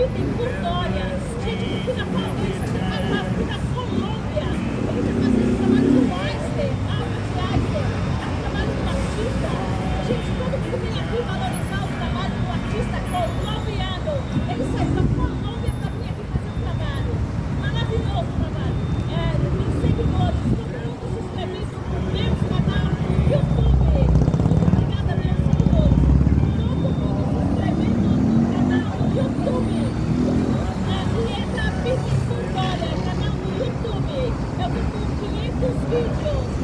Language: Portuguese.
Ieda Bittencourt the sweet